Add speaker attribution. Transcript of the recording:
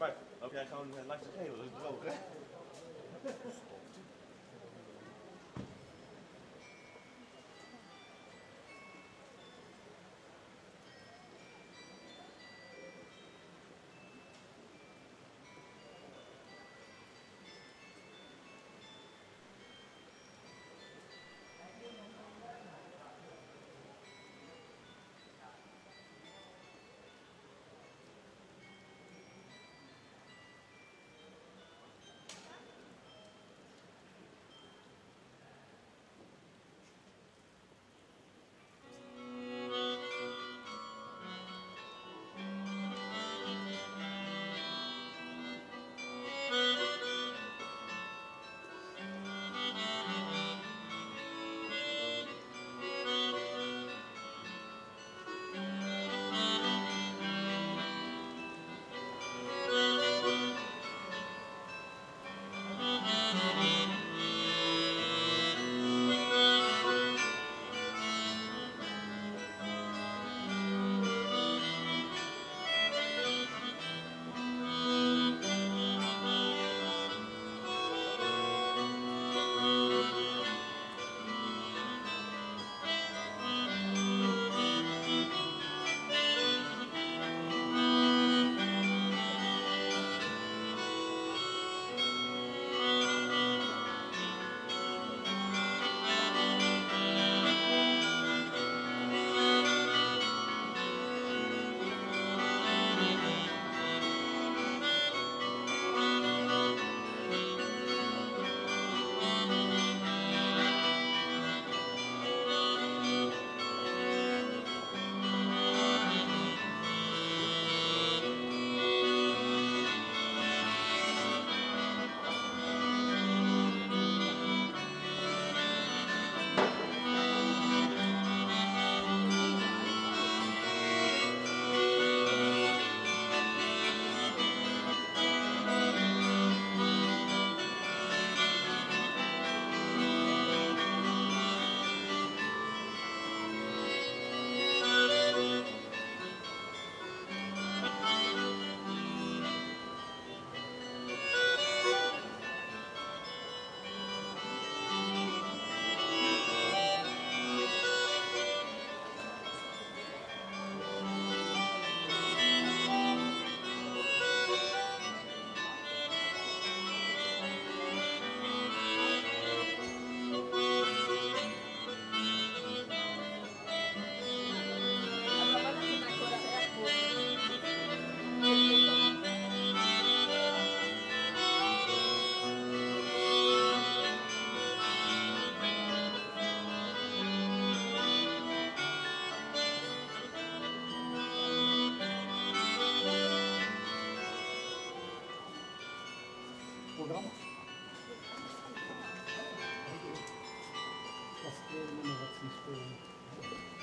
Speaker 1: spijt. Hoop jij gewoon uh, langs de geel droog, hè? program. Vaske med